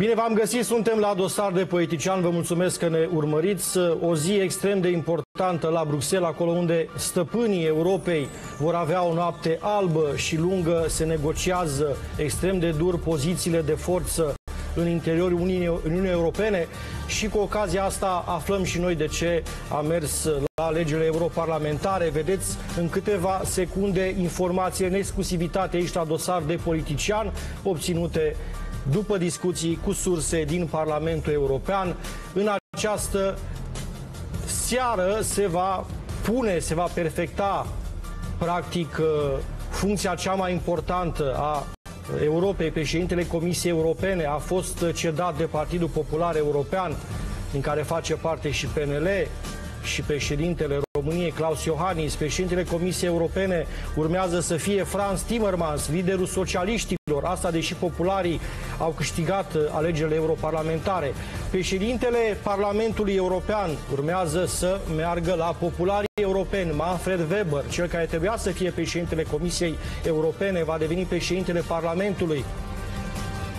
Bine v-am găsit, suntem la dosar de politician, vă mulțumesc că ne urmăriți. O zi extrem de importantă la Bruxelles, acolo unde stăpânii Europei vor avea o noapte albă și lungă, se negociază extrem de dur pozițiile de forță în interiorul Uniunii Europene și cu ocazia asta aflăm și noi de ce a mers la alegerile europarlamentare. Vedeți în câteva secunde informații în exclusivitate aici la dosar de politician obținute după discuții cu surse din Parlamentul European. În această seară se va pune, se va perfecta practic uh, funcția cea mai importantă a Europei, președintele Comisiei Europene a fost cedat de Partidul Popular European, din care face parte și PNL, și președintele României, Claus Iohannis, președintele Comisiei Europene, urmează să fie Franz Timmermans, liderul socialiștilor, asta deși popularii au câștigat uh, alegerile europarlamentare. Președintele Parlamentului European urmează să meargă la popularii europeni. Manfred Weber, cel care trebuia să fie președintele Comisiei Europene, va deveni președintele Parlamentului.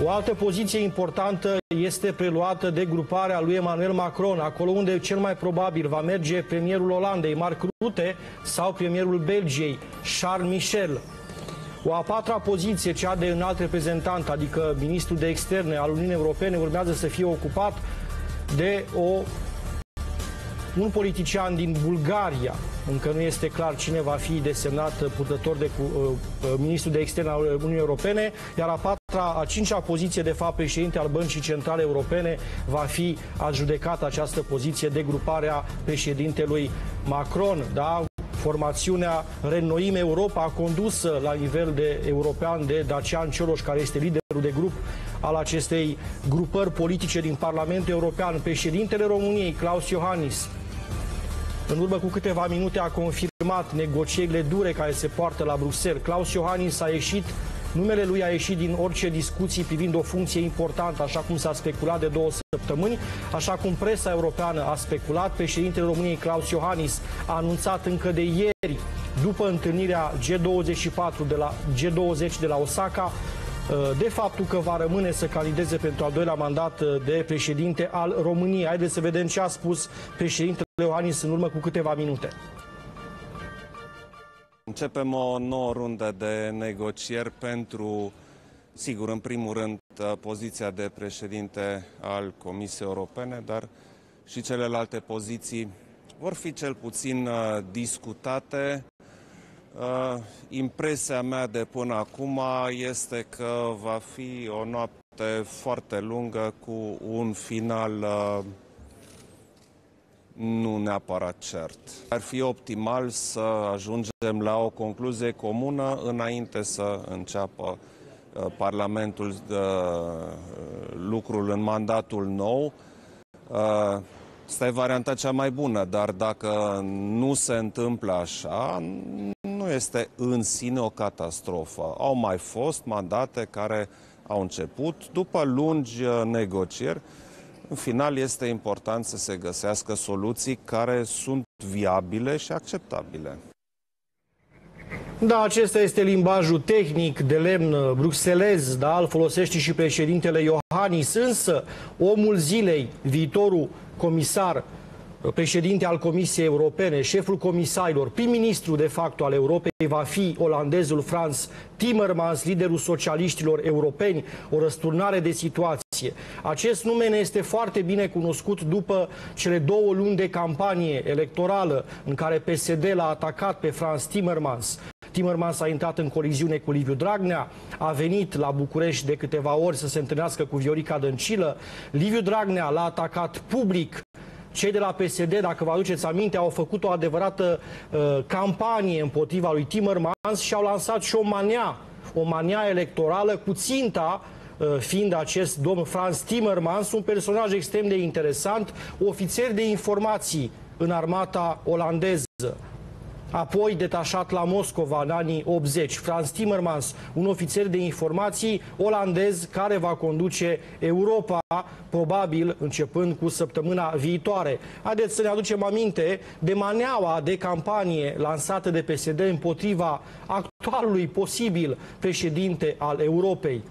O altă poziție importantă este preluată de gruparea lui Emmanuel Macron, acolo unde cel mai probabil va merge premierul Olandei, Mark Rutte, sau premierul Belgiei, Charles Michel. O a patra poziție, cea de înalt reprezentant, adică ministrul de externe al Uniunii Europene, urmează să fie ocupat de o un politician din Bulgaria, încă nu este clar cine va fi desemnat purtător de cu, uh, uh, ministrul de externe al Uniunii Europene, iar a patra, a cincea poziție, de fapt, președinte al Băncii Centrale Europene, va fi adjudecată această poziție de gruparea președintelui Macron. Da? Formațiunea Renoim Europa, condusă la nivel de european de Dacian Cioloș, care este liderul de grup al acestei grupări politice din Parlamentul European, președintele României, Claus Iohannis, în urmă cu câteva minute a confirmat negocierile dure care se poartă la Bruxelles. Claus Iohannis a ieșit Numele lui a ieșit din orice discuții privind o funcție importantă, așa cum s-a speculat de două săptămâni, așa cum presa europeană a speculat. Președintele României, Claus Iohannis, a anunțat încă de ieri, după întâlnirea G24 de la, G20 de la Osaka, Uh, de faptul că va rămâne să candideze pentru al doilea mandat uh, de președinte al României. Haideți să vedem ce a spus președintele Iohannis în urmă cu câteva minute. Începem o nouă rundă de negocieri pentru, sigur, în primul rând, uh, poziția de președinte al Comisiei Europene, dar și celelalte poziții vor fi cel puțin discutate. Uh, impresia mea de până acum este că va fi o noapte foarte lungă cu un final uh, nu neapărat cert. Ar fi optimal să ajungem la o concluzie comună înainte să înceapă uh, Parlamentul de, lucrul în mandatul nou. Asta e varianta cea mai bună, dar dacă nu se întâmplă așa, nu este în sine o catastrofă. Au mai fost mandate care au început după lungi uh, negocieri. În final este important să se găsească soluții care sunt viabile și acceptabile. Da, acesta este limbajul tehnic de lemn bruxelez, da, îl folosește și președintele Iohannis, însă omul zilei, viitorul comisar președinte al Comisiei Europene, șeful comisarilor, prim-ministru de facto al Europei va fi olandezul Franz Timmermans, liderul socialiștilor europeni, o răsturnare de situație. Acest nume ne este foarte bine cunoscut după cele două luni de campanie electorală în care PSD l-a atacat pe Franz Timmermans. Timmermans a intrat în coliziune cu Liviu Dragnea, a venit la București de câteva ori să se întâlnească cu Viorica Dăncilă. Liviu Dragnea l-a atacat public cei de la PSD, dacă vă aduceți aminte, au făcut o adevărată uh, campanie împotriva lui Timmermans și au lansat și o mania, o mania electorală cu ținta uh, fiind acest domn Franz Timmermans, un personaj extrem de interesant, ofițer de informații în armata olandeză apoi detașat la Moscova în anii 80. Franz Timmermans, un ofițer de informații olandez care va conduce Europa, probabil începând cu săptămâna viitoare. Haideți să ne aducem aminte de maneaua de campanie lansată de PSD împotriva actualului posibil președinte al Europei.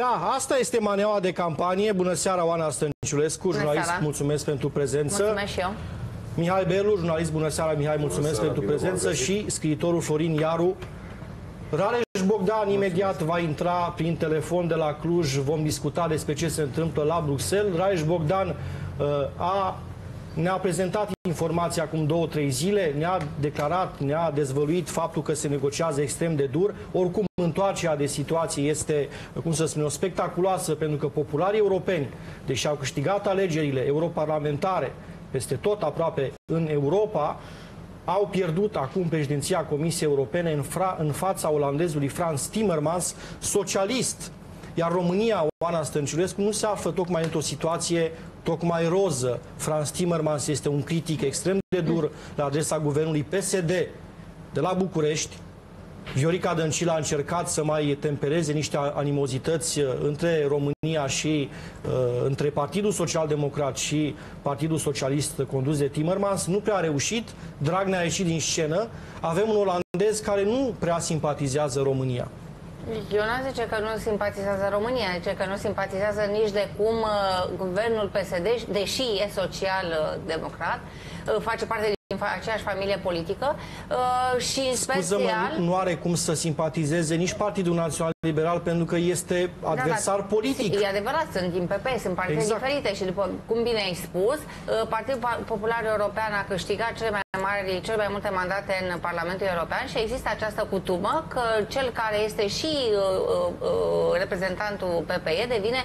Da, asta este maneaua de campanie. Bună seara, Oana Stănciulescu, bună jurnalist, seara. mulțumesc pentru prezență. Mulțumesc și eu. Mihai Belu, jurnalist, bună seara, Mihai, mulțumesc seara, pentru prezență și scriitorul Florin Iaru. Rareș Bogdan imediat va intra prin telefon de la Cluj, vom discuta despre ce se întâmplă la Bruxelles. Rareș Bogdan uh, a ne-a prezentat informația acum două, trei zile, ne-a declarat, ne-a dezvăluit faptul că se negociază extrem de dur. Oricum, întoarcerea de situație este, cum să spun, o spectaculoasă, pentru că popularii europeni, deși au câștigat alegerile europarlamentare peste tot aproape în Europa, au pierdut acum președinția Comisiei Europene în, în fața olandezului Franz Timmermans, socialist. Iar România, Oana Stănciulescu, nu se află tocmai într-o situație tocmai roză. Franz Timmermans este un critic extrem de dur la adresa guvernului PSD de la București. Viorica Dăncilă a încercat să mai tempereze niște animozități uh, între România și uh, între Partidul Social Democrat și Partidul Socialist condus de Timmermans. Nu prea a reușit. Dragnea a ieșit din scenă. Avem un olandez care nu prea simpatizează România. Eu nu zice că nu simpatizează România, zice că nu simpatizează nici de cum uh, guvernul PSD, deși e social-democrat, uh, face parte din aceeași familie politică uh, și în special... Nu, nu are cum să simpatizeze nici Partidul Național Liberal pentru că este adversar da, da, politic. E adevărat, sunt din PP, sunt partide exact. diferite și după cum bine ai spus, uh, Partidul Popular European a câștigat cele mai mari, cele mai multe mandate în Parlamentul European și există această cutumă că cel care este și uh, uh, uh reprezentantul PPE devine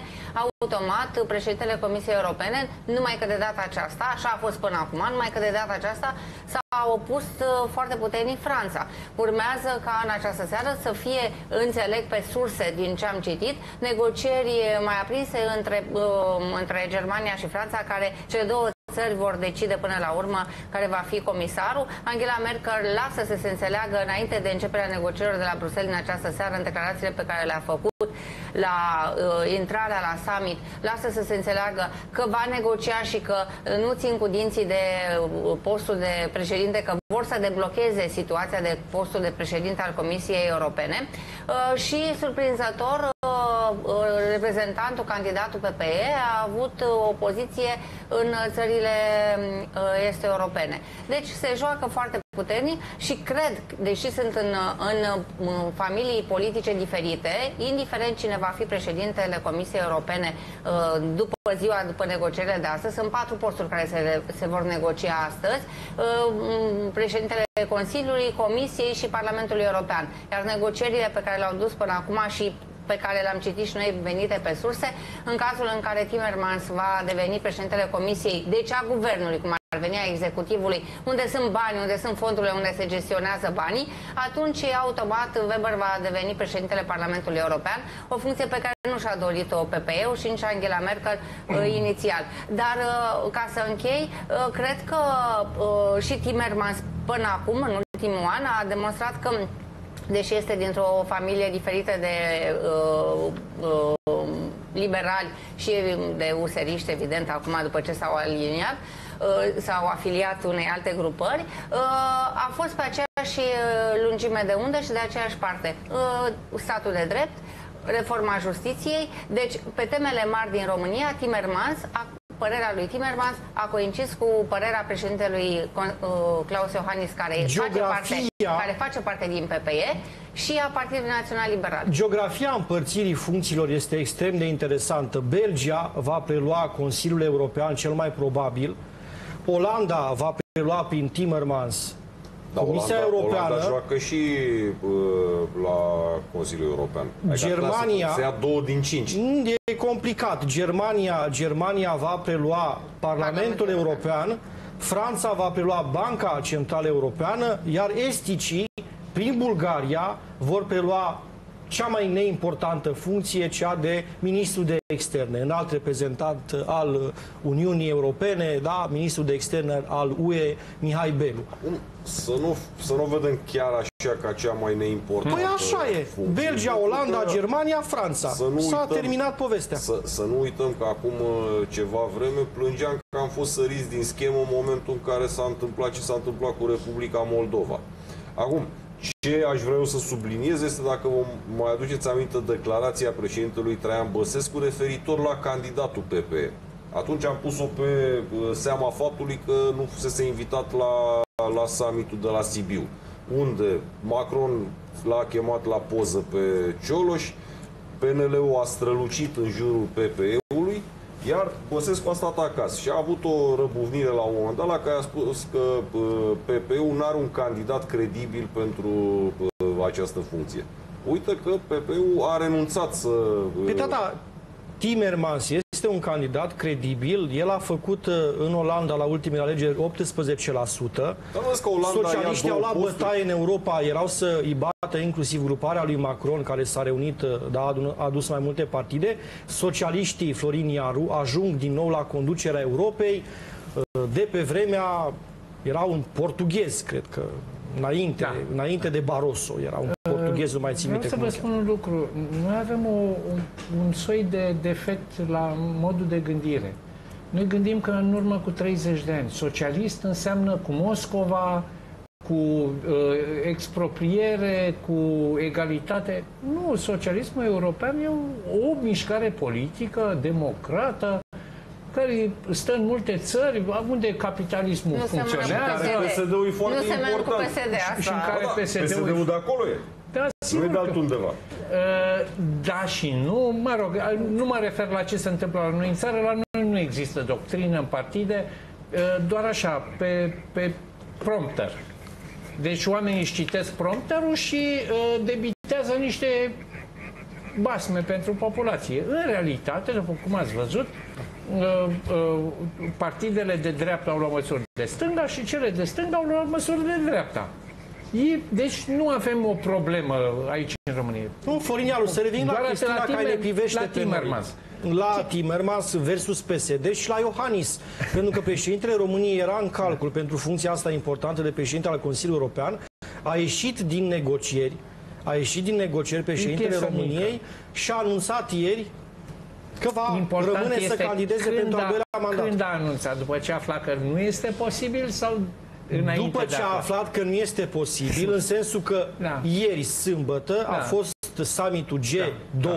automat președintele Comisiei Europene, numai că de data aceasta, așa a fost până acum, numai că de data aceasta s-a opus uh, foarte puternic Franța. Urmează ca în această seară să fie, înțeleg pe surse din ce am citit, negocieri mai aprinse între, uh, între Germania și Franța, care cele două țări vor decide până la urmă care va fi comisarul. Angela Merkel lasă să se înțeleagă înainte de începerea negocierilor de la Bruxelles în această seară în declarațiile pe care le-a făcut la uh, intrarea la summit, lasă să se înțeleagă că va negocia și că nu țin cu dinții de uh, postul de președinte, că vor să deblocheze situația de postul de președinte al Comisiei Europene. Uh, și surprinzător uh, reprezentantul, candidatul PPE a avut o poziție în țările uh, este europene. Deci se joacă foarte puternic și cred, deși sunt în, în, în familii politice diferite, indiferent cine va fi președintele Comisiei Europene uh, după ziua, după negocierile de astăzi, sunt patru posturi care se, se vor negocia astăzi, uh, președintele Consiliului, Comisiei și Parlamentului European. Iar negocierile pe care le-au dus până acum și pe care le-am citit și noi venite pe surse, în cazul în care Timmermans va deveni președintele Comisiei, deci a Guvernului, cum ar veni a executivului, unde sunt bani, unde sunt fondurile, unde se gestionează banii, atunci automat Weber va deveni președintele Parlamentului European, o funcție pe care nu și-a dorit-o PPE-ul și nici Angela Merkel uh, inițial. Dar uh, ca să închei, uh, cred că uh, și Timmermans până acum, în ultimul an, a demonstrat că deși este dintr-o familie diferită de uh, uh, liberali și de useriști, evident, acum după ce s-au aliniat, uh, s-au afiliat unei alte grupări, uh, a fost pe aceeași uh, lungime de undă și de aceeași parte. Uh, statul de drept, reforma justiției, deci pe temele mari din România, Timmermans a părerea lui Timmermans a coincis cu părerea președintelui uh, Claus Iohannis, care face, parte, care face parte din PPE, și a Partidului Național Liberal. Geografia împărțirii funcțiilor este extrem de interesantă. Belgia va prelua Consiliul European cel mai probabil. Olanda va prelua prin Timmermans da, Comisia Olanda, Europeană... Olanda joacă și uh, la Consiliul European. Adică Germania... Se ia două din cinci. Mm, e complicat. Germania, Germania va prelua Parlamentul European, Franța va prelua Banca Centrală Europeană, iar esticii, prin Bulgaria, vor prelua cea mai neimportantă funcție, cea de ministru de externe, înalt reprezentant al Uniunii Europene, da, ministru de externe al UE, Mihai Belu. Să nu, să nu vedem chiar așa ca cea mai neimportantă Păi așa e. Funcție. Belgia, Olanda, Germania, Franța. S-a terminat povestea. Să, să nu uităm că acum uh, ceva vreme plângeam că am fost săriți din schemă în momentul în care s-a întâmplat ce s-a întâmplat cu Republica Moldova. Acum, Ce aș vrea eu să subliniez este dacă vă mai aduceți aminte declarația președintelui Traian Băsescu referitor la candidatul PPE. Atunci am pus-o pe seama faptului că nu fusese invitat la, la summitul de la Sibiu, unde Macron l-a chemat la poză pe Cioloș, PNL-ul a strălucit în jurul PPE-ului, iar Băsescu a stat acasă și a avut o răbuvnire la un moment dat la care a spus că PPE-ul nu are un candidat credibil pentru această funcție. Uite că PPE-ul a renunțat să... Pe tata, Timmermans este un candidat credibil. El a făcut uh, în Olanda la ultimele alegeri 18%. Socialiștii au luat bătaie în Europa, erau să îi bată inclusiv gruparea lui Macron, care s-a reunit, uh, dar a adus mai multe partide. Socialiștii Florin Iaru ajung din nou la conducerea Europei. Uh, de pe vremea era un portughez, cred că, înainte, da. înainte de Barroso, era un portughezul mai țin minte. Vreau să vă spun un lucru. Noi avem o, un, un soi de defect la modul de gândire. Noi gândim că în urmă cu 30 de ani, socialist înseamnă cu Moscova, cu uh, expropriere, cu egalitate. Nu, socialismul european e o, o mișcare politică, democrată, care stă în multe țări, unde capitalismul nu funcționează. PSD-ul e foarte nu important. cu PSD asta. Și în care da, PSD-ul, PSD-ul de acolo e. Da, nu e de altundeva. Uh, da și nu. Mă rog, nu mă refer la ce se întâmplă la noi în țară. La noi nu există doctrină în partide. Uh, doar așa, pe, pe prompter. Deci oamenii își citesc prompterul și uh, debitează niște basme pentru populație. În realitate, după cum ați văzut, uh, uh, partidele de dreapta au luat măsuri de stânga și cele de stânga au luat măsuri de dreapta. E, deci nu avem o problemă aici în România. Nu, Florin Ialu, să revin la chestiunea la care ne privește la Timmermans. La Timmermans versus PSD și la Iohannis. pentru că președintele României era în calcul pentru funcția asta importantă de președinte al Consiliului European, a ieșit din negocieri, a ieșit din negocieri președintele României mică. și a anunțat ieri că va Important rămâne să candideze pentru al doilea mandat. Când a anunțat? După ce afla că nu este posibil sau Înainte După ce a aflat că nu este posibil, în sensul că da. ieri, sâmbătă, da. a fost summitul G20, da.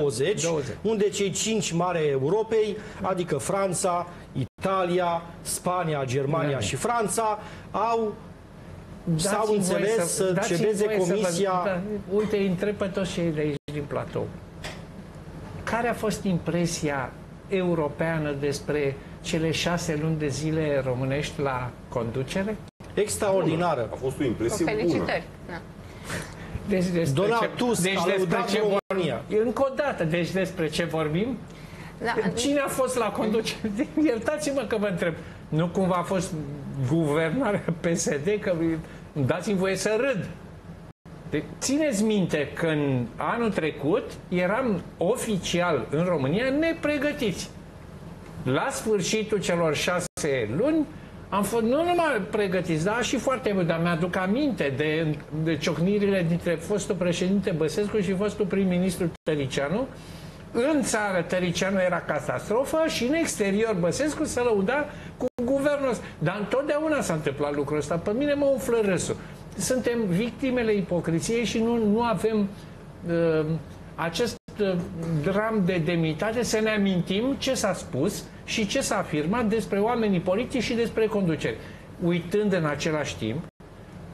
Da. unde cei cinci mari Europei, adică Franța, Italia, Spania, Germania da. și Franța, au s-au înțeles să, să cedeze comisia... Să vă, da, uite, întreb pe toți cei de aici din platou. Care a fost impresia europeană despre cele șase luni de zile românești la conducere? extraordinară. A fost o impresie o felicitări. bună. Da. Deci despre Donald ce, Tusk deci despre ce România. Încă o dată, deci despre ce vorbim? Da. Cine a fost la conducere? Iertați-mă că vă întreb. Nu cumva a fost guvernarea PSD? Că dați-mi voie să râd. Deci, țineți minte că în anul trecut eram oficial în România nepregătiți. La sfârșitul celor șase luni am fost nu numai pregătiți, dar și foarte mult, dar mi-aduc aminte de, de ciocnirile dintre fostul președinte Băsescu și fostul prim-ministru Tăricianu. În țară Tăricianu era catastrofă și în exterior Băsescu se lăuda cu guvernul ăsta. Dar întotdeauna s-a întâmplat lucrul ăsta. Pe mine mă umflă râsul. Suntem victimele ipocriției și nu, nu avem uh, acest uh, dram de demnitate să ne amintim ce s-a spus și ce s-a afirmat despre oamenii politici și despre conducere. Uitând în același timp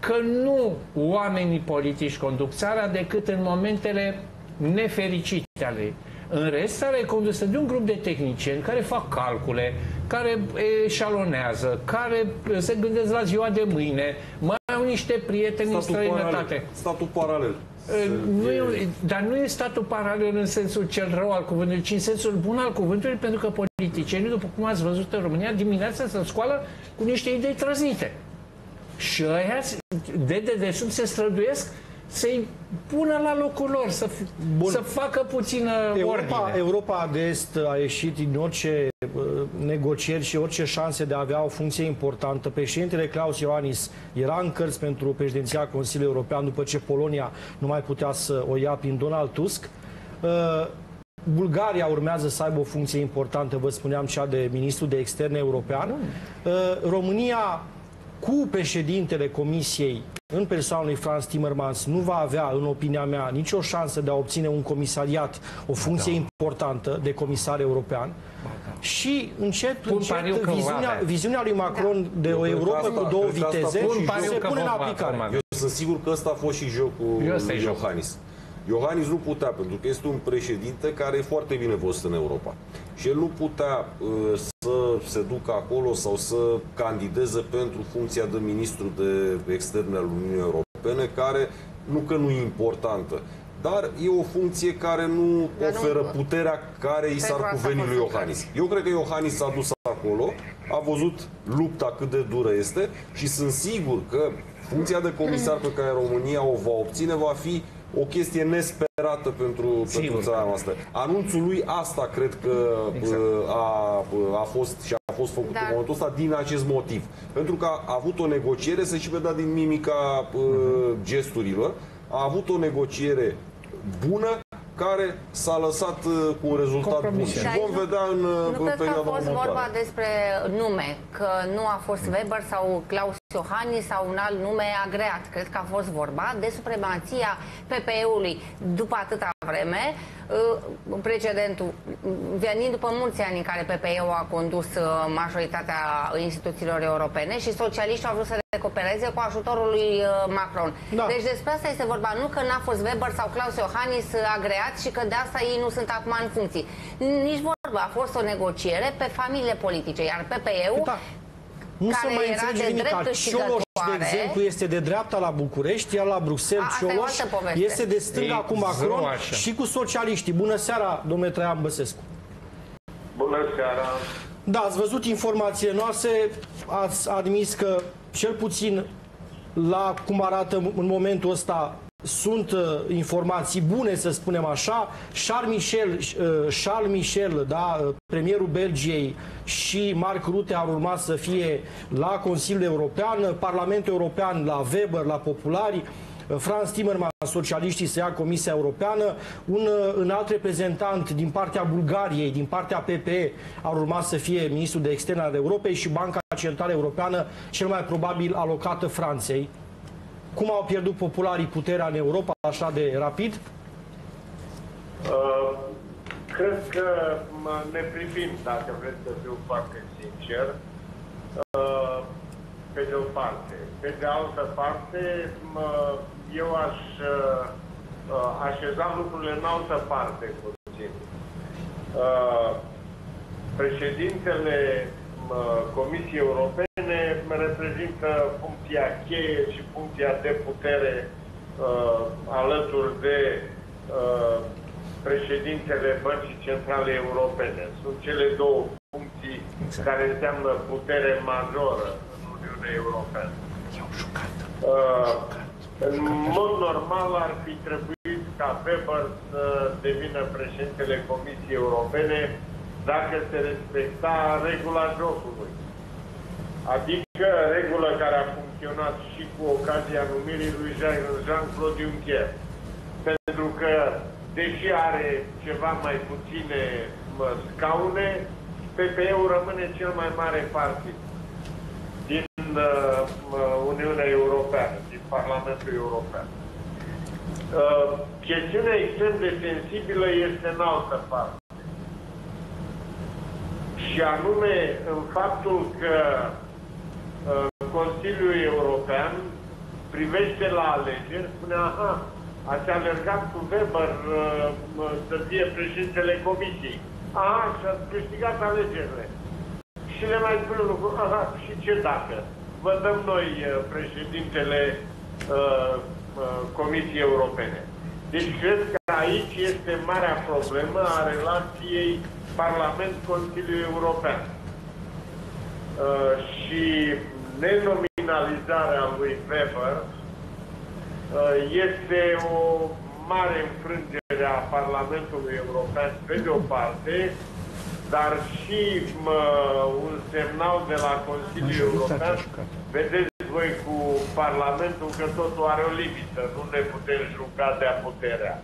că nu oamenii politici conduc țara decât în momentele nefericite ale ei. În rest, țara e condusă de un grup de tehnicieni care fac calcule, care eșalonează, care se gândesc la ziua de mâine, mai au niște prieteni statul în străinătate. Paralel. Statul paralel. Nu e, dar nu e statul paralel în sensul cel rău al cuvântului, ci în sensul bun al cuvântului, pentru că politicienii, după cum ați văzut în România, dimineața se scoală cu niște idei trăznite. Și ăia de dedesubt se străduiesc să-i pună la locul lor, să, Bun. să facă puțină Europa, ordine. Europa de Est a ieșit din orice uh, negocieri și orice șanse de a avea o funcție importantă. Președintele Claus Ioannis era în cărți pentru președinția Consiliului European după ce Polonia nu mai putea să o ia prin Donald Tusk. Uh, Bulgaria urmează să aibă o funcție importantă, vă spuneam, cea de ministru de externe european. Uh, România cu președintele Comisiei în persoana lui Franz Timmermans nu va avea, în opinia mea, nicio șansă de a obține un comisariat, o funcție da. importantă de comisar european. Da. Și încet, Pun încet viziunea, viziunea lui Macron da. de o Europa cu două viteze se pune în aplicare. Eu sunt sigur că ăsta a fost și jocul lui Iohannis. Iohannis nu putea, pentru că este un președinte care e foarte bine văzut în Europa. Și el nu putea uh, să se ducă acolo sau să candideze pentru funcția de ministru de externe al Uniunii Europene, care nu că nu e importantă, dar e o funcție care nu dar oferă nu... puterea care i s-ar cuveni lui Iohannis. Eu cred că Iohannis s-a dus acolo, a văzut lupta cât de dură este și sunt sigur că funcția de comisar pe care România o va obține va fi o chestie nesperată pentru, pentru țara noastră. Anunțul lui asta cred că exact. a, a fost și a fost făcut Dar... în momentul ăsta din acest motiv. Pentru că a avut o negociere, să și vedea din mimica uh, gesturilor, a avut o negociere bună care s-a lăsat uh, cu un rezultat bun. Și vom vedea în, uh, nu în perioada următoare. Nu cred că a fost vorba despre nume, că nu a fost Weber sau Klaus Iohannis sau un alt nume agreat. Cred că a fost vorba de supremația PPE-ului după atâta vreme, uh, precedentul, venind după mulți ani în care PPE-ul a condus majoritatea instituțiilor europene și socialiștii au vrut să recupereze cu ajutorul lui Macron. Da. Deci despre asta este vorba, nu că n-a fost Weber sau Klaus Iohannis agreat agreați și că de asta ei nu sunt acum în funcții. Nici vorba, a fost o negociere pe familiile politice, iar PPE-ul da. Nu care se mai era de nimic. Cioloș, de exemplu, este de dreapta la București, iar la Bruxelles A, Cioloș este de stânga cu Macron și cu socialiștii. Bună seara, domnule Traian Băsescu. Bună seara. Da, ați văzut informațiile noastre, ați admis că cel puțin la cum arată în momentul ăsta sunt uh, informații bune, să spunem așa. Charles Michel, uh, Charles Michel da, uh, premierul Belgiei și Mark Rutte ar urma să fie la Consiliul European, Parlamentul European la Weber, la Populari, uh, Franz Timmermans, socialiștii să ia Comisia Europeană, un, uh, un alt reprezentant din partea Bulgariei, din partea PPE, ar urma să fie ministrul de externe al Europei și Banca Centrală Europeană, cel mai probabil alocată Franței. Cum au pierdut popularii puterea în Europa așa de rapid? Uh, cred că ne privim, dacă vreți să fiu foarte sincer, uh, pe de o parte. Pe de altă parte, eu aș uh, așeza lucrurile în altă parte puțin. Uh, președintele Comisiei Europene reprezintă funcția cheie și funcția de putere uh, alături de uh, președintele Băncii Centrale Europene. Sunt cele două funcții exact. care înseamnă putere majoră în Uniunea Europeană. Uh, în mod normal ar fi trebuit ca Weber să devină președintele Comisiei Europene dacă se respecta regula jocului. Adică regulă care a funcționat și cu ocazia numirii lui Jean-Claude Juncker. Pentru că, deși are ceva mai puține mă, scaune, PPE-ul rămâne cel mai mare partid din uh, Uniunea Europeană, din Parlamentul European. Uh, chestiunea extrem de sensibilă este în altă parte și anume în faptul că uh, Consiliul European privește la alegeri, spune, aha, ați alergat cu Weber uh, să fie președintele Comisiei. Aha, și ați câștigat alegerile. Și le mai spune lucru, aha, și ce dacă? Vă dăm noi uh, președintele uh, uh, Comisiei Europene. Deci cred că aici este marea problemă a relației Parlament-Consiliu European. Uh, și nenominalizarea lui Weber uh, este o mare înfrângere a Parlamentului European pe de o parte, dar și mă, un semnal de la Consiliul European. Vedeți voi cu Parlamentul că totul are o limită, nu ne putem juca de-a puterea.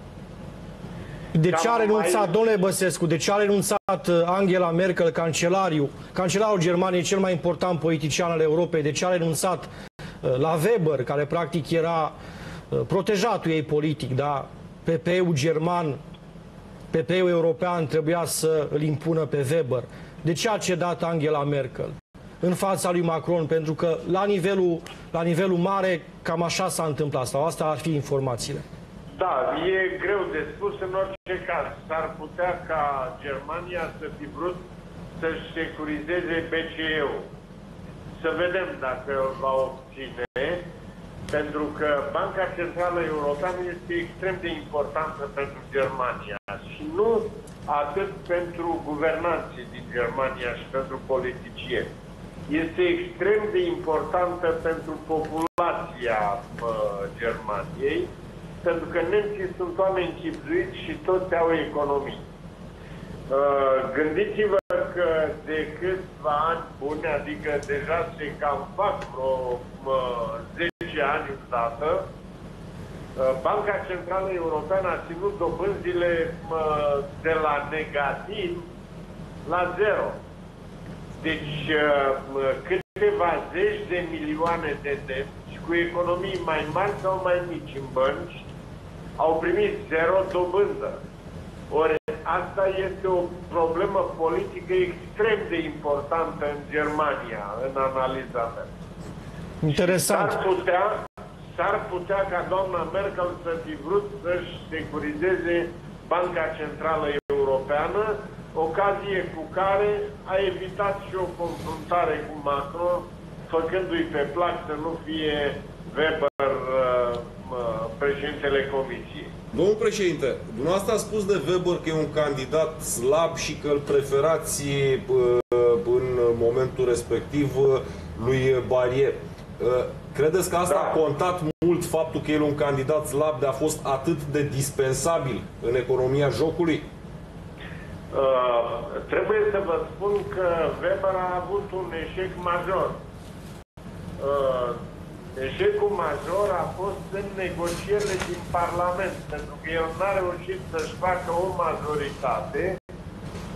De ce a renunțat, mai... domnule Băsescu, de ce a renunțat uh, Angela Merkel, cancelariu, cancelarul Germaniei, cel mai important politician al Europei, de ce a renunțat uh, la Weber, care practic era uh, protejatul ei politic, da? PP-ul german, PP-ul european trebuia să îl impună pe Weber. De ce a cedat Angela Merkel? în fața lui Macron, pentru că la nivelul, la nivelul mare cam așa s-a întâmplat sau asta ar fi informațiile. Da, e greu de spus în orice caz. S-ar putea ca Germania să fi vrut să-și securizeze BCE-ul. Să vedem dacă va obține, pentru că Banca Centrală Europeană este extrem de importantă pentru Germania și nu atât pentru guvernanții din Germania și pentru politicieni. Este extrem de importantă pentru populația uh, Germaniei, pentru că nemții sunt oameni chipzuiți și toți au economii. Uh, gândiți-vă că de câțiva ani buni, adică deja se cam fac vreo uh, 10 ani în dată, uh, Banca Centrală Europeană a ținut dobânzile uh, de la negativ la zero. Deci uh, câteva zeci de milioane de nemți cu economii mai mari sau mai mici în bănci au primit zero dobândă. Ori asta este o problemă politică extrem de importantă în Germania, în analiza mea. Interesant. S-ar putea, s-ar putea ca doamna Merkel să fi vrut să-și securizeze Banca Centrală Europeană, ocazie cu care a evitat și o confruntare cu Macron, făcându-i pe plac să nu fie Weber uh, președintele Comisiei. Domnul președinte, dumneavoastră a spus de Weber că e un candidat slab și că îl preferați uh, în momentul respectiv uh, lui Barrier. Credeți că asta da. a contat mult faptul că el un candidat slab de a fost atât de dispensabil în economia jocului? Uh, trebuie să vă spun că Weber a avut un eșec major. Uh, Eșecul major a fost în negocierile din Parlament, pentru că el n-a reușit să-și facă o majoritate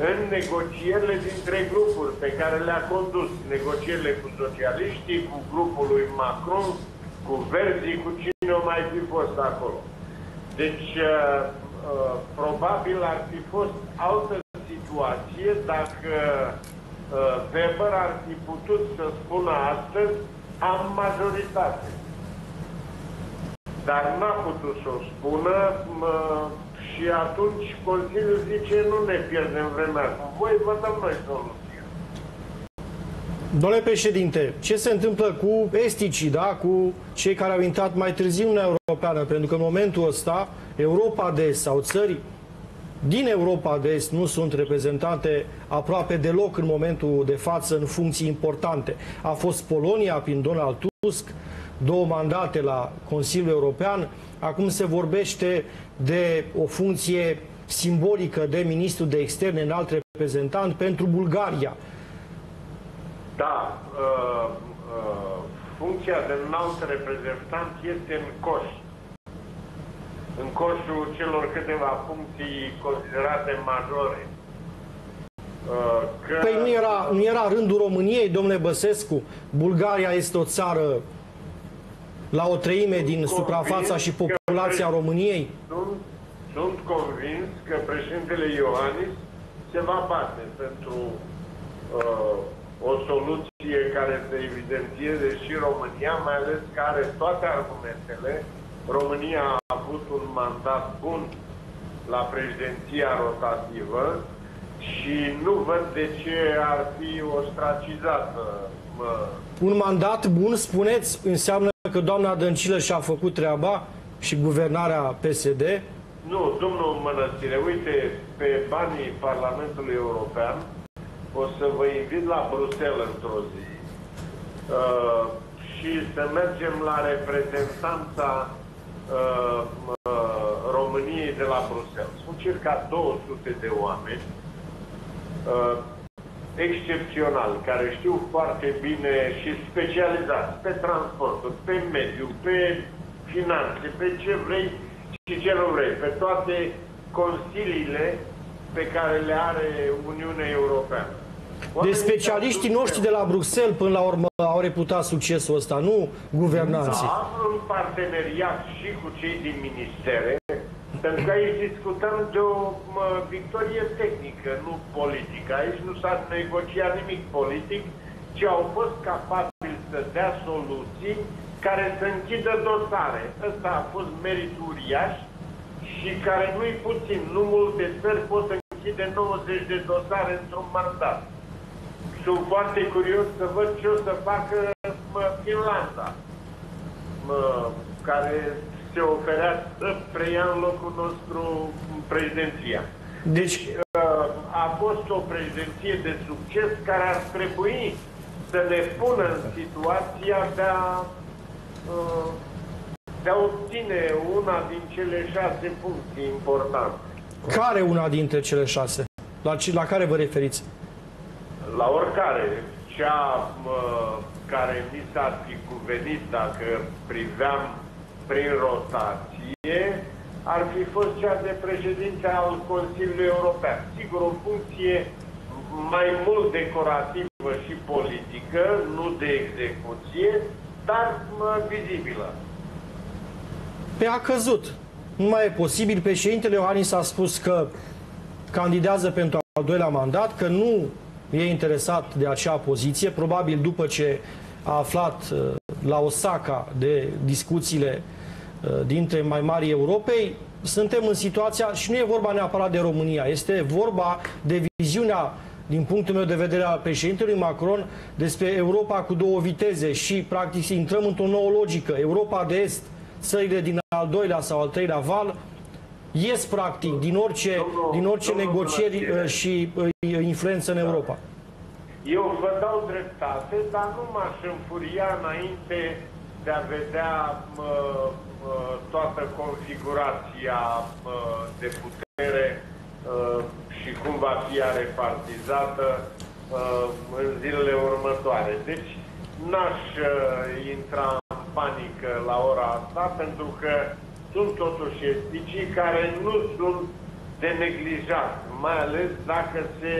în negocierile dintre grupuri pe care le-a condus. Negocierile cu socialiștii, cu grupul lui Macron, cu Verzi, cu cine o mai fi fost acolo. Deci, uh, uh, probabil ar fi fost altă situație dacă uh, Weber ar fi putut să spună astăzi am majoritate. Dar n-a putut să o spună mă, și atunci Consiliul zice nu ne pierdem vremea cu voi, vă dăm noi soluția. Domnule președinte, ce se întâmplă cu esticii, da? cu cei care au intrat mai târziu în Europeană? Pentru că în momentul ăsta Europa de Est sau țări din Europa de Est nu sunt reprezentate aproape deloc în momentul de față în funcții importante. A fost Polonia prin Donald Tusk, două mandate la Consiliul European, acum se vorbește de o funcție simbolică de ministru de externe în alt reprezentant pentru Bulgaria. Da, uh, uh, funcția de înalt reprezentant este în coș în coșul celor câteva funcții considerate majore. Uh, că... Păi nu era, nu era rândul României, domnule Băsescu? Bulgaria este o țară la o treime din suprafața și populația României? Sunt, sunt convins că președintele Iohannis se va bate pentru uh, o soluție care să evidențieze și România, mai ales că are toate argumentele România a avut un mandat bun la președinția rotativă și nu văd de ce ar fi ostracizată. Mă... Un mandat bun, spuneți, înseamnă că doamna Dăncilă și-a făcut treaba și guvernarea PSD? Nu, domnul Mănăstire, uite, pe banii Parlamentului European o să vă invit la Bruxelles într-o zi uh, și să mergem la reprezentanța Uh, uh, României de la Bruxelles. Sunt circa 200 de oameni uh, excepționali, care știu foarte bine și specializați pe transporturi, pe mediu, pe finanțe, pe ce vrei și ce nu vrei, pe toate consiliile pe care le are Uniunea Europeană. Deci specialiștii noștri de la Bruxelles până la urmă au reputat succesul ăsta, nu guvernanții. Da, în parteneriat și cu cei din ministere, pentru că aici discutăm de o mă, victorie tehnică, nu politică. Aici nu s-a negociat nimic politic, ci au fost capabili să dea soluții care să închidă dosare. Ăsta a fost merit uriaș și care nu-i puțin. Nu multe țări pot închide 90 de dosare într-un mandat. Sunt foarte curios să văd ce o să facă mă, Finlanda, mă, care se oferea să preia în locul nostru prezidenția. Deci uh, a fost o prezidenție de succes care ar trebui să ne pună în situația de a, uh, de a obține una din cele șase funcții importante. Care una dintre cele șase? La, la care vă referiți? La oricare. Cea mă, care mi s-ar fi cuvenit dacă priveam prin rotație, ar fi fost cea de președinte al Consiliului European. Sigur, o funcție mai mult decorativă și politică, nu de execuție, dar mă, vizibilă. Pe a căzut. Nu mai e posibil. Președintele Iohannis a spus că candidează pentru al doilea mandat, că nu e interesat de acea poziție, probabil după ce a aflat uh, la Osaka de discuțiile uh, dintre mai mari Europei, suntem în situația, și nu e vorba neapărat de România, este vorba de viziunea din punctul meu de vedere al președintelui Macron despre Europa cu două viteze și practic intrăm într-o nouă logică. Europa de Est, țările din al doilea sau al treilea val, ies practic din orice, domnul, din orice negocieri uh, și influență în Europa. Eu vă dau dreptate, dar nu m-aș înfuria înainte de a vedea mă, mă, toată configurația mă, de putere uh, și cum va fi repartizată uh, în zilele următoare. Deci n-aș uh, intra în panică la ora asta, pentru că sunt totuși esticii care nu sunt de neglijat, mai ales dacă se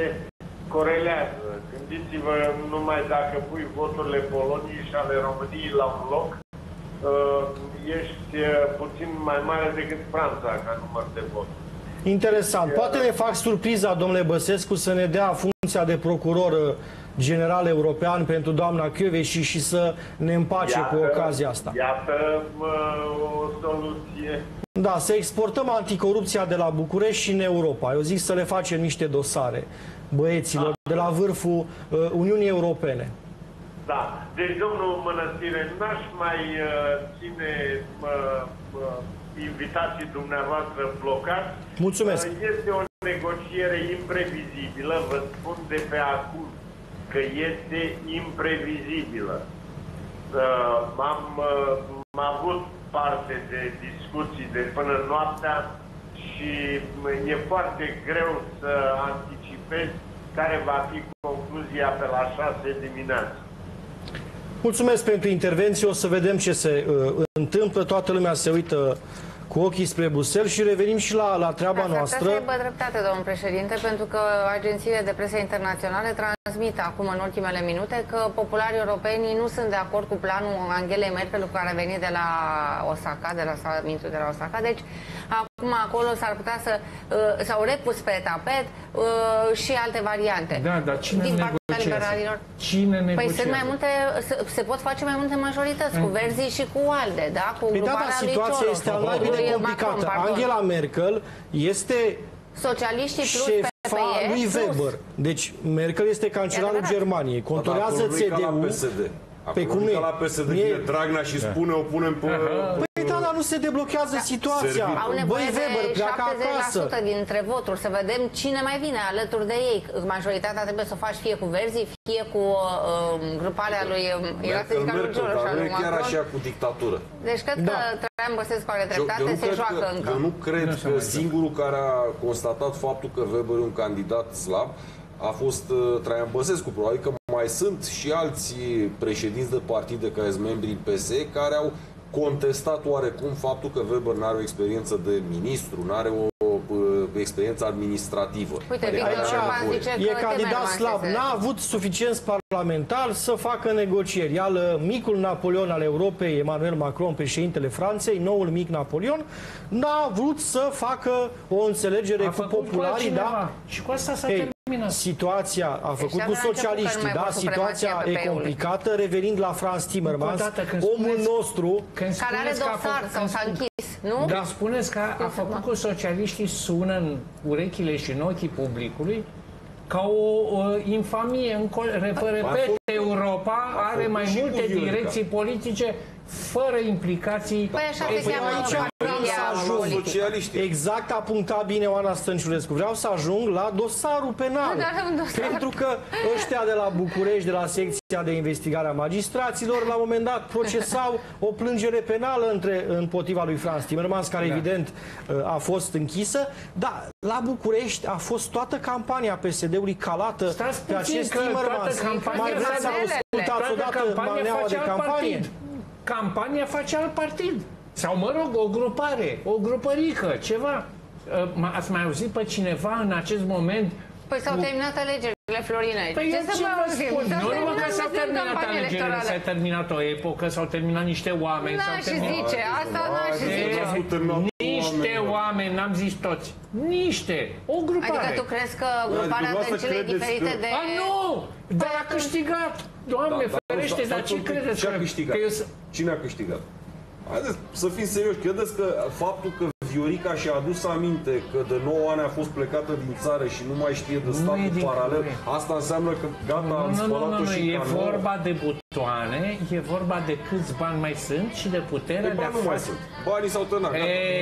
corelează. Gândiți-vă numai dacă pui voturile Poloniei și ale României la un loc, uh, ești uh, puțin mai mare decât Franța ca număr de voturi. Interesant. Poate ne fac surpriza, domnule Băsescu, să ne dea funcția de procuror uh, general european pentru doamna și și să ne împace iată, cu ocazia asta. Iată mă, o soluție. Da, să exportăm anticorupția de la București și în Europa. Eu zic să le facem niște dosare băieților da. de la vârful uh, Uniunii Europene. Da. Deci, domnul Mănăstire, n-aș mai uh, ține uh, uh, invitații dumneavoastră blocați. Mulțumesc. Uh, este o negociere imprevizibilă, vă spun de pe acum că este imprevizibilă. Uh, am, uh, am avut parte de discuții de până noaptea și e foarte greu să anticipezi care va fi concluzia pe la 6 dimineață. Mulțumesc pentru intervenție. O să vedem ce se uh, întâmplă. Toată lumea se uită cu ochii spre Bruxelles și revenim și la, la treaba Asta noastră. Asta să dreptate, domnul președinte, pentru că agențiile de presă internaționale transmit acum în ultimele minute că popularii europeni nu sunt de acord cu planul Angelei Merkel cu care a venit de la Osaka, de la summitul de la Osaka. Deci acum acolo s-ar putea să uh, s-au repus pe tapet uh, și alte variante. Da, dar cine din negociază? Cine negociază? Păi sunt mai multe, se, se pot face mai multe majorități, cu Verzi și cu ALDE, da? Cu păi da, da, situația este al mai bine complicată. Macron, Angela Merkel este Socialiștii plus șefa lui Weber. Deci Merkel este cancelarul Germaniei. Controlează CDU. Pe cum e? la PSD vine Dragnea și spune o punem pe... Păi da, dar nu se deblochează da. situația. Au nevoie Băi, Weber, de 70% dintre voturi, să vedem cine mai vine alături de ei. Majoritatea trebuie să o faci fie cu Verzi, fie cu uh, gruparea lui Merkel, Merkel, dar nu e chiar așa cu dictatură. Deci cred da. că Traian Băsescu are dreptate, se joacă că, încă. Eu nu cred nu că singurul care a constatat faptul că Weber e un candidat slab a fost uh, Traian Băsescu. Probabil că mai sunt și alți președinți de partide care sunt membri PSE care au contestat oarecum faptul că Weber nu are o experiență de ministru, nu are o experiență administrativă. Uite, Victor Orban zice e candidat slab, n-a avut suficient parlamentar să facă negocieri. Iar micul Napoleon al Europei, Emmanuel Macron, președintele Franței, noul mic Napoleon, n-a vrut să facă o înțelegere a cu popularii, da? Și cu asta s-a terminat situația a deci făcut cu socialiștii, da? Situația e complicată, revenind la Franz Timmermans, omul nostru... Care are dosar sau s-a închis, nu? Da. spuneți că a, a făcut cu socialiștii sună în urechile și în ochii publicului ca o, o infamie. În, repet, Europa are mai multe direcții politice fără implicații... Păi așa se cheamă socialiști. Exact a punctat bine Oana Stănciulescu. Vreau să ajung la dosarul penal. Dosar. Pentru că ăștia de la București, de la secția de investigare a magistraților, la un moment dat procesau o plângere penală între, împotriva lui Franz Timmermans, care da. evident a fost închisă, dar la București a fost toată campania PSD-ului calată Stați pe acest Timmermans. Mai vreți să ascultați odată maneaua de campanie? Partid. Campania face alt partid. Sau, mă rog, o grupare, o grupărică, ceva. Ă, ați mai auzit pe cineva în acest moment Păi s-au terminat alegerile, Florine. Păi ce să mai auzim? Nu numai că s-au terminat alegerile, s-a terminat o epocă, s-au terminat niște oameni. N-aș și zice, asta n-aș și zice. Niște oameni, n-am zis toți. Niște, o grupare. Adică tu crezi că gruparea dăncile e diferită de... A, nu! Dar a câștigat! Doamne, ferește, dar ce credeți? Ce a câștigat? Cine a câștigat? Haideți să fim serioși. Credeți că faptul că Viorica și-a adus aminte că de 9 ani a fost plecată din țară și nu mai știe de statul paralel, asta înseamnă că gata, am spălat-o nu, nu, și E vorba de butoane, e vorba de câți bani mai sunt și de puterea de, de a nu mai sunt. Banii s-au tănat.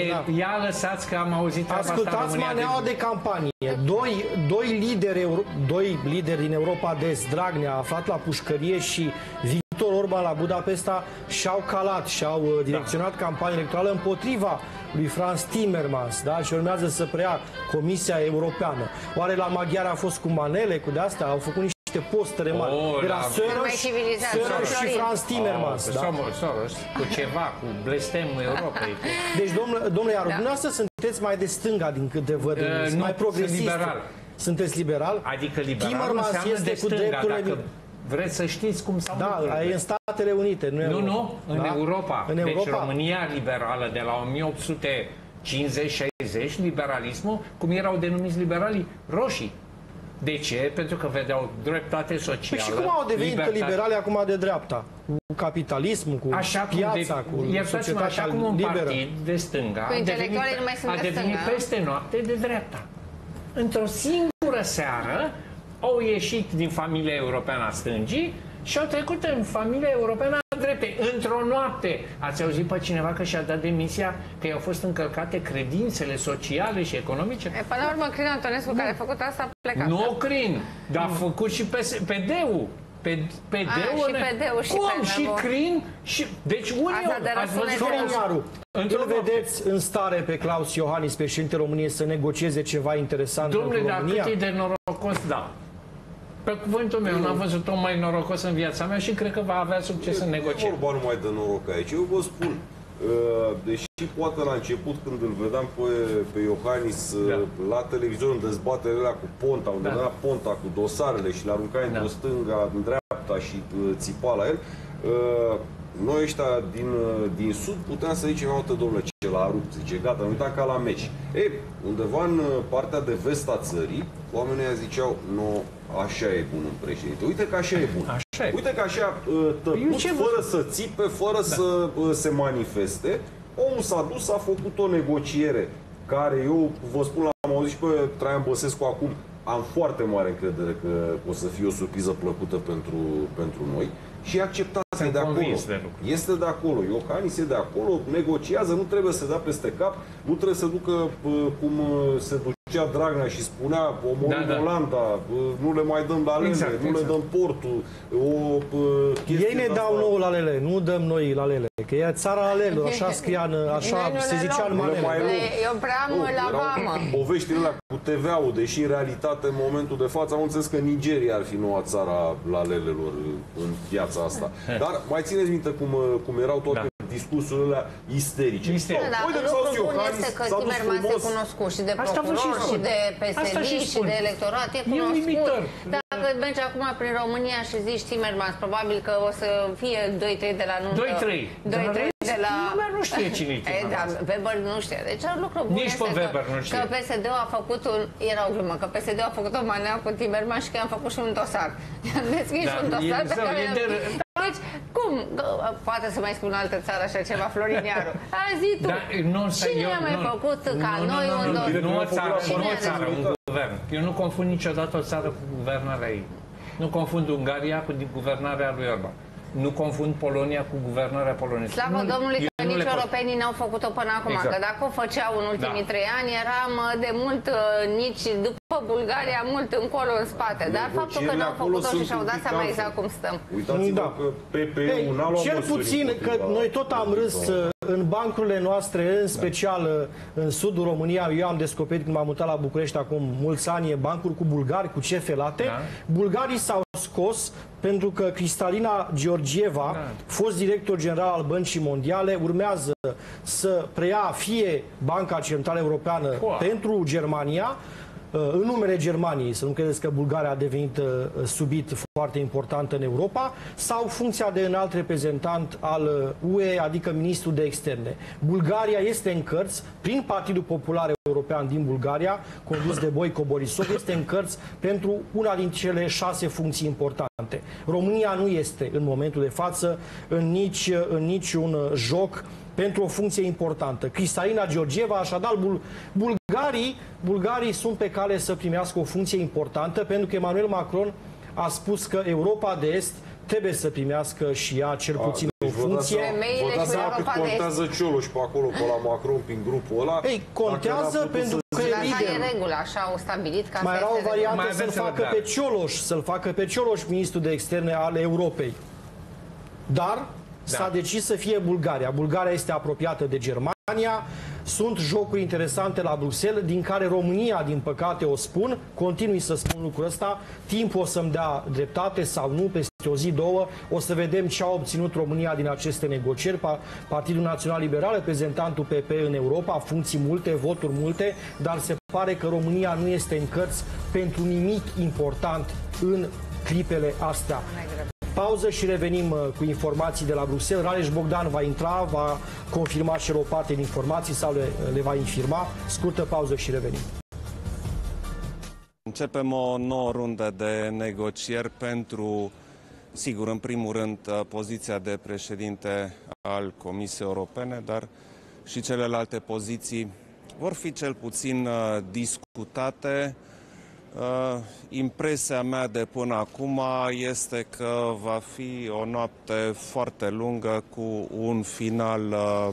da. Ia lăsați că am auzit Ascultați maneaua de... de campanie. Doi, doi, lideri, doi lideri din Europa de Est, Dragnea, aflat la pușcărie și Victor Orban la Budapesta și-au calat și-au uh, direcționat da. campania electorală împotriva lui Franz Timmermans, da? și urmează să preia Comisia Europeană. Oare la maghiar a fost cu manele, cu de-astea? Au făcut niște postere mari. Oh, de la Soros, și Franz Timmermans. Oh, da? Soros, cu ceva, cu blestemul Europei. Deci, domnule, domnule Iaru, da. dumneavoastră sunteți mai de stânga din câte văd, uh, mai progresist. liberal. Sunteți liberal? Adică liberal Timmermans este de stânga, cu drepturile... Dacă Vreți să știți cum s-au Da, lucrurile. e în Statele Unite, nu Nu, nu, în da? Europa. În deci Europa. Deci România liberală de la 1850-60, liberalismul, cum erau denumiți liberalii, roșii. De ce? Pentru că vedeau dreptate socială. Păi și cum au devenit libertate... liberale acum de dreapta? Cu capitalismul, cu așa piața, de, cu societatea așa cum un liberă. partid de stânga a devenit, a devenit peste noapte de dreapta. Într-o singură seară, au ieșit din familia europeană a stângii și au trecut în familia europeană a dreptei. Într-o noapte ați auzit pe cineva că și-a dat demisia, că i-au fost încălcate credințele sociale și economice? E, până la urmă, Crin Antonescu, nu. care a făcut asta, a plecat. Nu Crin, dar a făcut și PD-ul. Pe, pe a, și PD-ul și Cum? Și Crin? Și... Deci unii ați văzut îl vedeți în stare pe Claus Iohannis, președinte României, să negocieze ceva interesant Domnule, pentru România? Domnule, dar cât e de norocos, da. Pe cuvântul meu, n-am văzut om mai norocos în viața mea și cred că va avea succes e, în negocieri. Nu vorba numai de noroc aici. Eu vă spun, uh, deși poate la început când îl vedeam pe, pe Iohannis uh, da. la televizor în dezbaterea cu Ponta, unde da. era Ponta cu dosarele și le arunca da. în stânga, în dreapta și uh, țipa la el, noi ăștia din, din sud puteam să zicem, uite domnule, ce l-a rupt, zice, gata, am uitat ca la meci. E, undeva în partea de vest a țării, oamenii ziceau, nu, așa e bun un președinte. Uite că așa e bun. Așa e. Uite că așa uh, tăcut, fără să țipe, fără da. să uh, se manifeste, omul s-a dus, a făcut o negociere care eu vă spun, l-am auzit și pe Traian Băsescu acum, am foarte mare încredere că o să fie o surpriză plăcută pentru, pentru noi și e acceptat de, de acolo. De este de acolo. Iohannis e de acolo, negociază, nu trebuie să dea peste cap, nu trebuie să ducă uh, cum se duce ducea Dragnea și spunea omorâm da, da. Olanda, nu le mai dăm la lele, exact, nu exact. le dăm portul. O, Ei ne dau nouă la lele, nu dăm noi la lele. Că e țara la lele, așa scria, în, așa se zicea în manele. Eu prea mă la vamă. Poveștile alea cu TVA-ul, deși în realitate în momentul de față am înțeles că Nigeria ar fi noua țara la lelelor în piața asta. Dar mai țineți minte cum, cum erau toate da discursurile alea isterice. isterice. Da, Uite, lucrul bun este că Timmermans e cunoscut și de procuror și, și de PSD și, și de electorat. E cunoscut. Dacă mergi acum prin România și zici Timmermans, probabil că o să fie 2-3 de la nuntă. 2-3. 2-3 de la... Lumea nu știe cine e da, Weber nu știe. Deci lucru bun Nici este Weber nu știe. că PSD-ul a făcut un... Era o glumă, că PSD-ul a făcut o manea cu Timmermans și că am făcut și un dosar. Am deschis da, un dosar pe care... De... Deci, cum? Poate să mai spun altă țară așa ceva, Florin Iaru. A zi tu. Da, nu, Cine eu, a mai nu, făcut nu, ca nu, noi nu, un dosar? Nu o țară, nu o țară, un guvern. Eu nu confund niciodată o țară cu guvernarea ei. Nu confund Ungaria cu guvernarea lui Orban nu confund Polonia cu guvernarea poloneză. Slavă nu, Domnului că nici europenii n-au făcut-o până acum, exact. că dacă o făceau în ultimii da. trei ani, eram uh, de mult uh, nici după Bulgaria, mult încolo în spate. Dar faptul că n-au făcut-o și și-au dat seama exact cum stăm. Uitați-vă da. că PPE n-a luat Cel puțin că noi tot am râs uh, în bancurile noastre, în special da. în sudul României, eu am descoperit când m-am mutat la București acum mulți ani, bancuri cu bulgari, cu cefe late. Da. Bulgarii s-au scos pentru că Cristalina Georgieva, da. fost director general al Băncii Mondiale, urmează să preia fie Banca Centrală Europeană Coa. pentru Germania, Uh, în numele Germaniei, să nu credeți că Bulgaria a devenit uh, subit foarte importantă în Europa, sau funcția de înalt reprezentant al UE, uh, adică ministrul de externe. Bulgaria este în cărți, prin Partidul Popular European din Bulgaria, condus de Boico Borisov, este în cărți pentru una din cele șase funcții importante. România nu este în momentul de față în, nici, în niciun joc pentru o funcție importantă. Cristalina Georgieva, așadar, bul bulgarii, bulgarii sunt pe cale să primească o funcție importantă pentru că Emmanuel Macron a spus că Europa de Est trebuie să primească și ea cel puțin a, deci o funcție. Vă dați seama cât contează Cioloș pe acolo, pe la Macron, prin grupul ăla. Ei, contează pentru că e lider. e regulă, așa au stabilit. Ca Mai era o variantă să-l facă pe Cioloș, să-l facă pe Cioloș ministru de externe al Europei. Dar da. S-a decis să fie Bulgaria. Bulgaria este apropiată de Germania, sunt jocuri interesante la Bruxelles, din care România, din păcate, o spun, continui să spun lucrul ăsta, timpul o să-mi dea dreptate sau nu, peste o zi, două, o să vedem ce a obținut România din aceste negocieri. Partidul Național Liberal, reprezentantul PP în Europa, funcții multe, voturi multe, dar se pare că România nu este în cărți pentru nimic important în clipele astea. Pauză și revenim uh, cu informații de la Bruxelles. Rareș Bogdan va intra, va confirma și o parte din informații sau le, le va infirma. Scurtă pauză și revenim. Începem o nouă rundă de negocieri pentru, sigur, în primul rând, uh, poziția de președinte al Comisiei Europene, dar și celelalte poziții vor fi cel puțin uh, discutate. Uh, impresia mea de până acum este că va fi o noapte foarte lungă cu un final uh,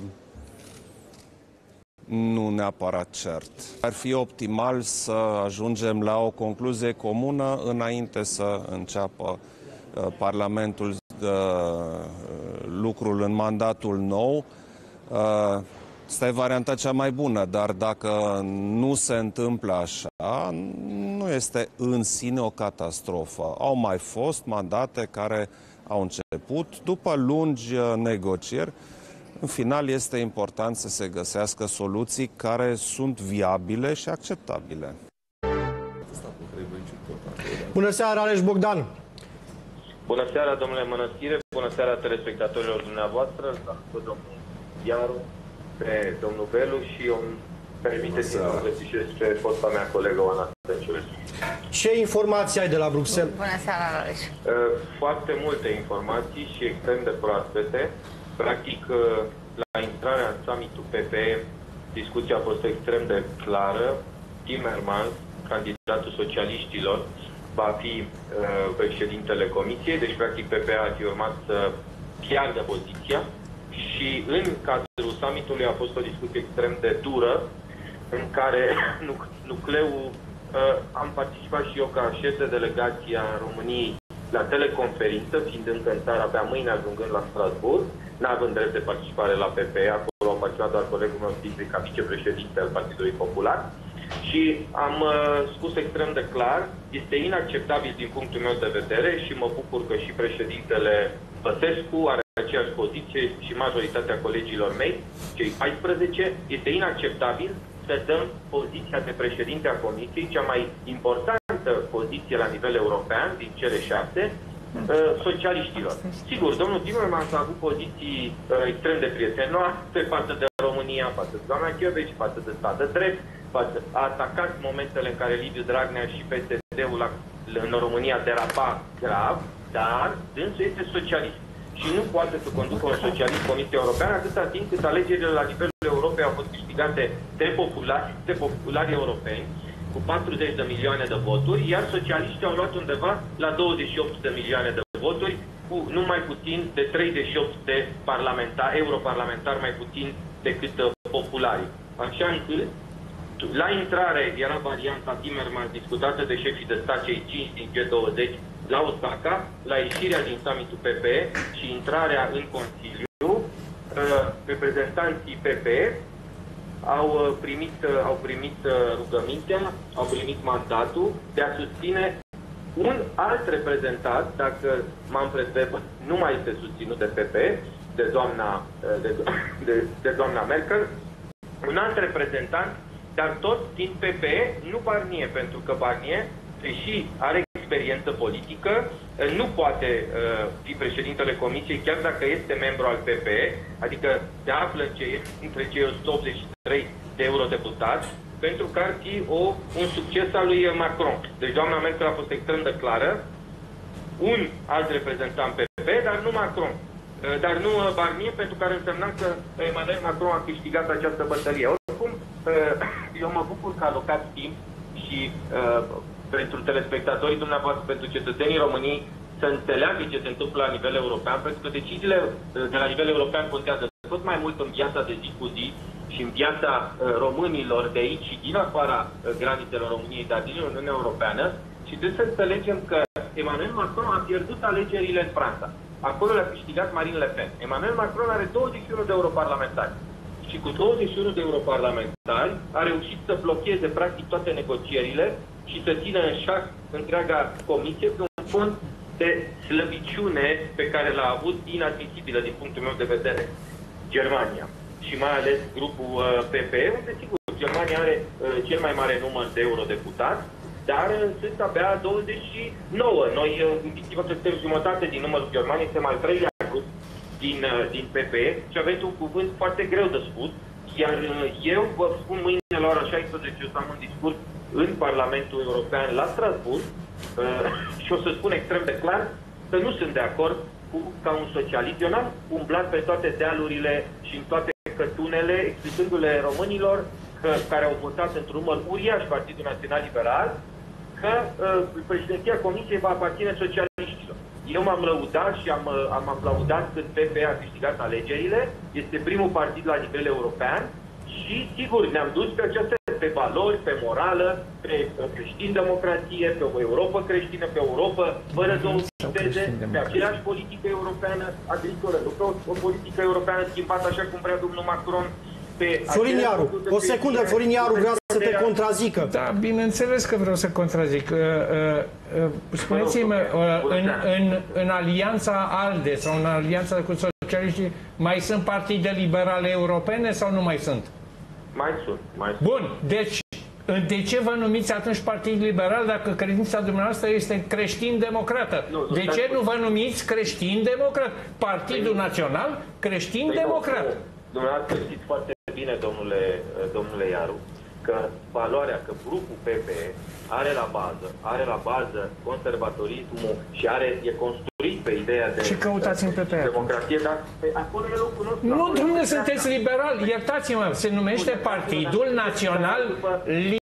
nu neapărat cert. Ar fi optimal să ajungem la o concluzie comună înainte să înceapă uh, Parlamentul de, uh, lucrul în mandatul nou. Uh, Asta e varianta cea mai bună, dar dacă nu se întâmplă așa, nu este în sine o catastrofă. Au mai fost mandate care au început după lungi uh, negocieri. În final este important să se găsească soluții care sunt viabile și acceptabile. Bună seara, Aleș Bogdan! Bună seara, domnule Mănăstire, bună seara telespectatorilor dumneavoastră, salut domnul Iaru, pe domnul Belu și eu îmi permiteți să îmbrățișez pe fosta mea colegă Oana Stănciulescu. Ce informații ai de la Bruxelles? Bună seara, Rareș. Uh, foarte multe informații și extrem de proaspete. Practic, uh, la intrarea în summitul PPE, discuția a fost extrem de clară. Timmermans, candidatul socialiștilor, va fi uh, președintele comisiei, deci practic PPE ar fi urmat să piardă poziția și în cadrul summitului a fost o discuție extrem de dură, în care nucleul uh, am participat și eu ca șef de delegație a României la teleconferință, fiind încă în țară, abia mâine ajungând la Strasburg, n-având drept de participare la PPE, acolo a participat doar colegul meu Steve, ca vicepreședinte al Partidului Popular. Și am uh, spus extrem de clar, este inacceptabil din punctul meu de vedere și mă bucur că și președintele Băsescu are aceeași poziție și majoritatea colegilor mei, cei 14, este inacceptabil să dăm poziția de președinte a Comisiei, cea mai importantă poziție la nivel european din cele șapte, uh, socialiștilor. Sigur, domnul Timmermans a avut poziții uh, extrem de prietenoase față de România, față de doamna Chioveci, față de stat de drept, față, a atacat momentele în care Liviu Dragnea și PSD-ul în România derapa grav, dar dânsul este socialist și nu poate să conducă un socialist Comisia Europeană atâta timp cât alegerile la nivelul Europei au fost câștigate de populari, de populari europeni, cu 40 de milioane de voturi, iar socialiștii au luat undeva la 28 de milioane de voturi, cu nu mai puțin de 38 de parlamentari, europarlamentari mai puțin decât uh, populari. Așa încât, la intrare era varianta Timmermans discutată de șefii de stat, cei 5 din G20, la Osaka, la ieșirea din summitul PP și intrarea în Consiliu, uh, reprezentanții PP au uh, primit, uh, au primit rugămintea, au primit mandatul de a susține un alt reprezentant, dacă m-am presveb, nu mai este susținut de PP, de doamna, de, de, de doamna Merkel, un alt reprezentant, dar tot din PP, nu Barnier, pentru că Barnier, deși are experiență politică, nu poate uh, fi președintele Comisiei, chiar dacă este membru al PPE, adică se află în cei, între cei 183 de eurodeputați, pentru că ar fi o, un succes al lui Macron. Deci doamna Merkel a fost extrem de clară, un alt reprezentant PPE, dar nu Macron. Uh, dar nu uh, Barnier, pentru care însemna că Emmanuel Macron a câștigat această bătălie. Oricum, uh, eu mă bucur că alocat timp și uh, pentru telespectatorii dumneavoastră, pentru cetățenii României, să înțeleagă ce se întâmplă la nivel european, pentru că deciziile uh, de la nivel european contează tot mai mult în viața de zi cu zi și în viața uh, românilor de aici și din afara uh, granițelor României, dar din Uniunea Europeană. Și trebuie să înțelegem că Emmanuel Macron a pierdut alegerile în Franța. Acolo le-a câștigat Marine Le Pen. Emmanuel Macron are 21 de europarlamentari și cu 21 de europarlamentari a reușit să blocheze practic toate negocierile și să țină în șac întreaga comisie pe un fond de slăbiciune pe care l-a avut inadmisibilă din punctul meu de vedere Germania și mai ales grupul uh, PPE, unde sigur Germania are uh, cel mai mare număr de eurodeputați, dar uh, sunt abia 29. Noi, gândiți-vă că suntem jumătate din numărul Germaniei, suntem al treilea grup din, din PPE și aveți un cuvânt foarte greu de spus, iar eu vă spun mâine la ora 16 o să am un discurs în Parlamentul European la Strasbourg uh, și o să spun extrem de clar că nu sunt de acord cu, ca un socialist. Eu n-am umblat pe toate dealurile și în toate cătunele, explicându-le românilor că, care au votat într-un număr uriaș Partidul Național Liberal, că uh, președinția Comisiei va aparține socialiștilor. Eu m-am lăudat și am, uh, am aplaudat când PP a câștigat alegerile. Este primul partid la nivel european și, sigur, ne-am dus pe această pe valori, pe morală, pe creștin-democrație, pe o Europa creștină, pe o Europa fără două viteze, pe aceeași politică europeană agricolă, nu pe o, o politică europeană schimbată așa cum vrea domnul Macron, Florin Iaru, o secundă, Florin Iaru vrea să te contrazică. Da, bineînțeles că vreau să contrazic. Uh, uh, uh, spuneți-mi, în, în, în alianța ALDE sau în alianța cu socialiștii, mai sunt partide liberale europene sau nu mai sunt? Mai sunt, mai sunt. Bun, deci de ce vă numiți atunci Partid Liberal dacă credința dumneavoastră este creștin-democrată? de ce nu vă numiți creștin-democrat? Partidul păi Național creștin-democrat. Păi dumneavoastră știți foarte bine, domnule, domnule Iaru, că valoarea, că grupul PPE are la bază, are la bază conservatorismul și are, e construit pe ideea de Ce căutați în PPE? democrație, dar pe acolo e locul nostru. Nu, domnule, sunteți liberal, iertați-mă, se numește Partidul Național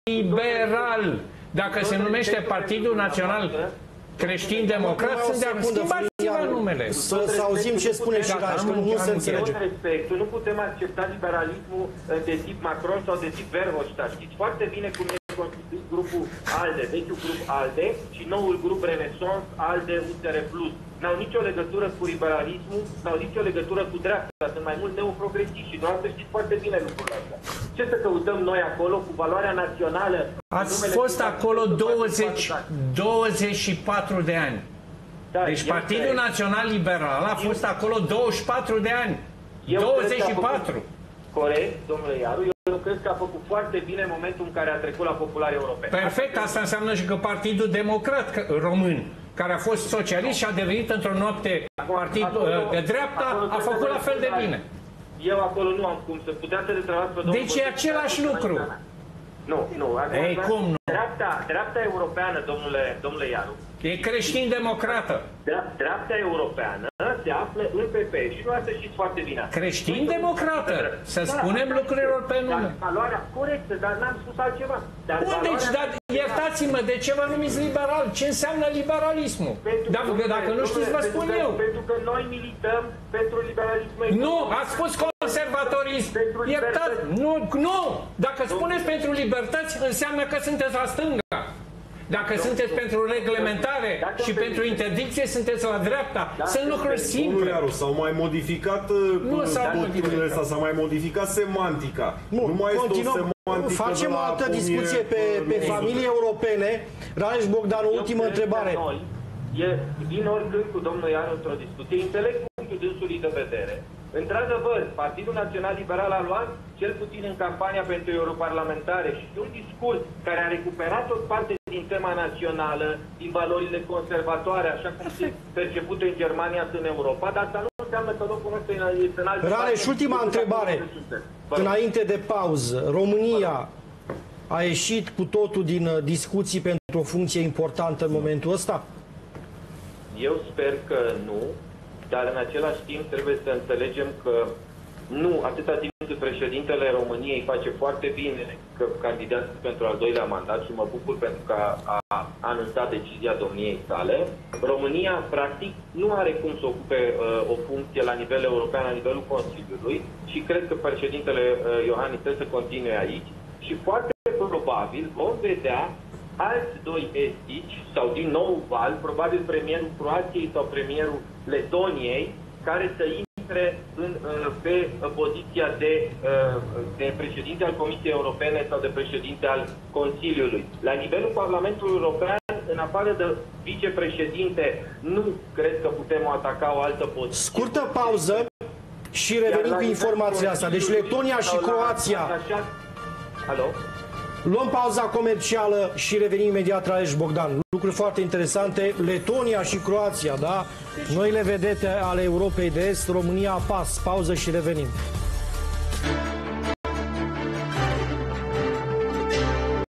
Liberal. Dacă se numește Partidul Național creștin-democrat, sunt de acord. Schimbați-vă numele. Să, să auzim ce spune și Raș, că nu se înțelege. Respect, nu putem accepta liberalismul de tip Macron sau de tip Verhofstadt. Știți foarte bine cum e constituit grupul ALDE, vechiul grup ALDE și noul grup Renaissance ALDE USR Plus. N-au nicio legătură cu liberalismul, n-au nicio legătură cu dreapta, sunt mai mult neoprogresivi și să știți foarte bine lucrurile astea. Ce să căutăm noi acolo cu valoarea națională? Ați fost acolo 20, 24 de ani. Da, deci Partidul cred. Național Liberal a fost eu, acolo 24 de ani. Eu 24. Corect, domnule Iaru. Eu cred că a făcut foarte bine în momentul în care a trecut la populare europene. Perfect, asta înseamnă și că Partidul Democrat Român, care a fost socialist și a devenit într-o noapte partid acolo, de dreapta, a făcut la fel de bine. Eu acolo nu am cum să putea să le pe domnul... Deci e același lucru. Nu, nu. Ei, cum nu? Dreapta, dreapta europeană, domnule, domnule Iaru, E creștin-democrată. Dreapta europeană se află în PP și nu să știți foarte bine. Creștin-democrată. Să da, spunem lucrurilor pe nume. valoarea corectă, dar n-am spus altceva. Dar Bun, deci, dar iertați-mă, de ce vă numiți liberal? Ce înseamnă liberalismul? Pentru dacă, că, dacă nu știți, vă spun că, eu. Pentru că noi milităm pentru liberalism. Nu, ați spus conservatorism. Iertați, nu, nu. Dacă spuneți pentru libertăți, înseamnă că sunteți la stânga. Dacă Domnul, sunteți pentru reglementare dacă și pentru interdicție, sunteți la dreapta. Dacă Sunt lucruri simple. S-au mai modificat nu doctrinile astea, s-a mai modificat semantica. Nu, nu mai continuăm. Facem o altă discuție pe, pe familii europene. Rareș Bogdan, o ultimă întrebare. Noi, e, vin oricând cu domnul Ian într-o discuție, înțeleg punctul dânsului de vedere, Într-adevăr, Partidul Național Liberal a luat, cel puțin în campania pentru europarlamentare, și un discurs care a recuperat o parte din tema națională, din valorile conservatoare, așa cum se percepute în Germania în Europa, dar asta nu înseamnă că locul nostru este în altă Rare, și ultima întrebare, înainte de pauză. România a ieșit cu totul din uh, discuții pentru o funcție importantă în momentul ăsta? Eu sper că nu, dar în același timp trebuie să înțelegem că nu, atâta timp cât președintele României face foarte bine că candidează pentru al doilea mandat și mă bucur pentru că a, a anunțat decizia domniei sale, România, practic, nu are cum să ocupe uh, o funcție la nivel european, la nivelul Consiliului și cred că președintele uh, Iohannis trebuie să continue aici. Și foarte probabil vom vedea alți doi estici, sau din nou val, probabil premierul Croației sau premierul Letoniei, care să intre în, uh, pe poziția de, uh, de președinte al Comisiei Europene sau de președinte al Consiliului. La nivelul Parlamentului European, în afară de vicepreședinte, nu cred că putem ataca o altă poziție. Scurtă pauză și revenim cu informația asta. Deci Letonia și Croația... Alo? Luăm pauza comercială și revenim imediat la Eș Bogdan. Lucruri foarte interesante. Letonia și Croația, da? Noile vedete ale Europei de Est, România pas. Pauză și revenim.